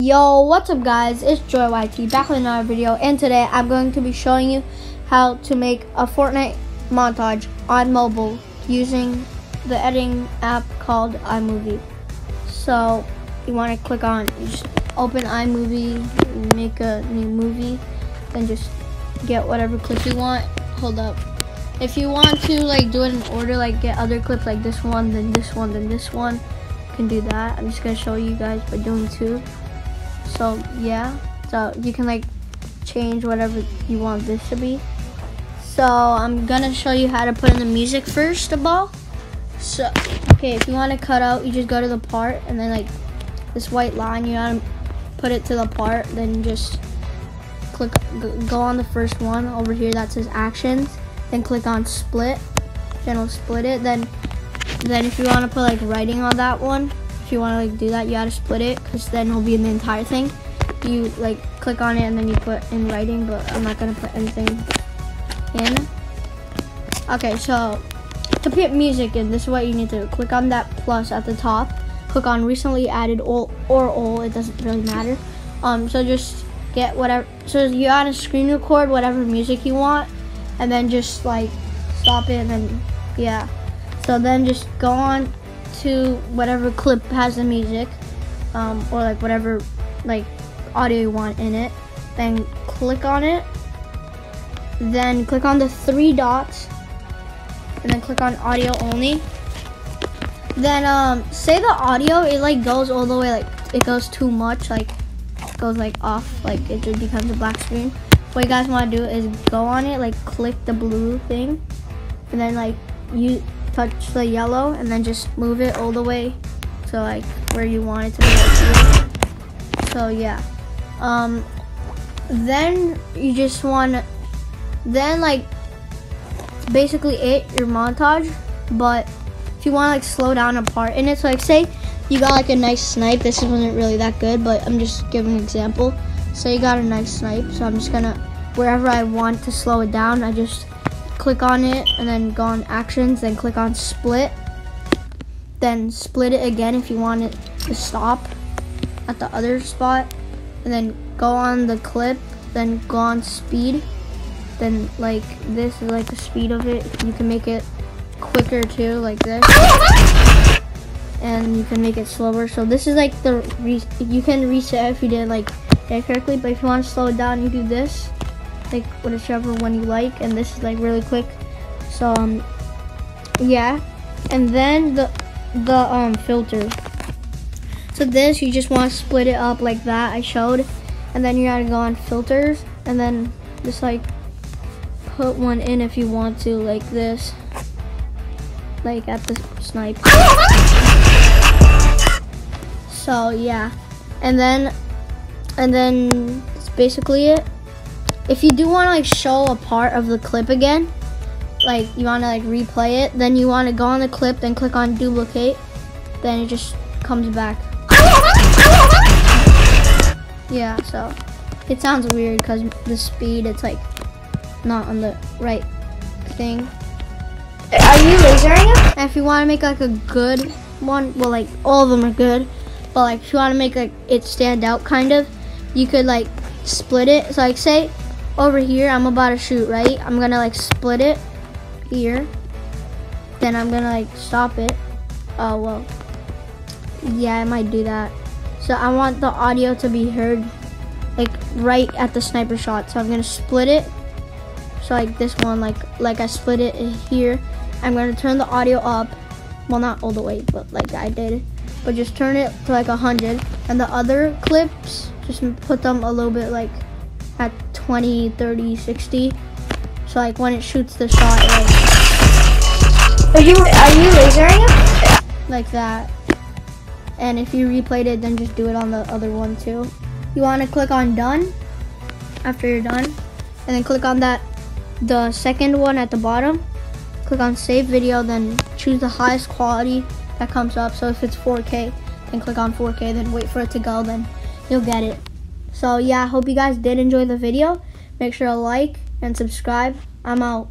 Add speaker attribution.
Speaker 1: Yo, what's up guys? It's Joy YT back with another video and today I'm going to be showing you how to make a Fortnite montage on mobile using the editing app called iMovie. So you want to click on, just open iMovie, make a new movie, then just get whatever clip you want. Hold up. If you want to like do it in order, like get other clips like this one, then this one, then this one, you can do that. I'm just gonna show you guys by doing two so yeah. So you can like change whatever you want this to be. So I'm gonna show you how to put in the music first of all. So okay if you want to cut out you just go to the part and then like this white line you gotta put it to the part then just click go on the first one. Over here that says actions. Then click on split then it'll split it. Then then if you want to put like writing on that one if you want to like do that you gotta split it because then it'll be in the entire thing. You like click on it and then you put in writing but I'm not gonna put anything in. Okay so to put music in this is what you need to do. click on that plus at the top. Click on recently added all or all it doesn't really matter. Um so just get whatever so you gotta screen record whatever music you want and then just like stop it and then yeah. So then just go on to whatever clip has the music um, or like whatever like audio you want in it then click on it. Then click on the three dots and then click on audio only. Then um say the audio it like goes all the way like it goes too much like goes like off like it just becomes a black screen. What you guys want to do is go on it like click the blue thing and then like you touch the yellow and then just move it all the way to like where you want it to be so yeah. Um then you just want to, then like basically it your montage but if you want to like slow down a part in it so like say you got like a nice snipe this wasn't really that good but i'm just giving an example. Say you got a nice snipe so i'm just gonna wherever i want to slow it down i just click on it and then go on actions, then click on split. Then split it again if you want it to stop at the other spot. And then go on the clip, then go on speed. Then like this is like the speed of it. You can make it quicker too, like this. And you can make it slower. So this is like the, you can reset if you did like that correctly. But if you want to slow it down, you do this like whichever one you like and this is like really quick. So um yeah. And then the the um filter. So this you just want to split it up like that I showed. And then you gotta go on filters and then just like put one in if you want to like this. Like at the snipe. So yeah. And then and then that's basically it if you do want to like show a part of the clip again, like you want to like replay it, then you want to go on the clip, then click on duplicate, then it just comes back. Yeah, so it sounds weird because the speed, it's like not on the right thing.
Speaker 2: Are you lasering it?
Speaker 1: And if you want to make like a good one, well like all of them are good, but like if you want to make like it stand out kind of, you could like split it. So like say over here, I'm about to shoot, right? I'm gonna like split it here. Then I'm gonna like stop it. Oh, well. Yeah, I might do that. So I want the audio to be heard like right at the sniper shot. So I'm gonna split it. So like this one, like like I split it here. I'm gonna turn the audio up. Well, not all the way, but like I did. But just turn it to like a 100. And the other clips, just put them a little bit like at 20, 30, 60. So like when it shoots the shot, like,
Speaker 2: are you are you lasering it?
Speaker 1: Like that. And if you replayed it, then just do it on the other one too. You want to click on done after you're done, and then click on that the second one at the bottom. Click on save video, then choose the highest quality that comes up. So if it's 4K, then click on 4K, then wait for it to go, then you'll get it. So yeah, I hope you guys did enjoy the video. Make sure to like and subscribe. I'm out.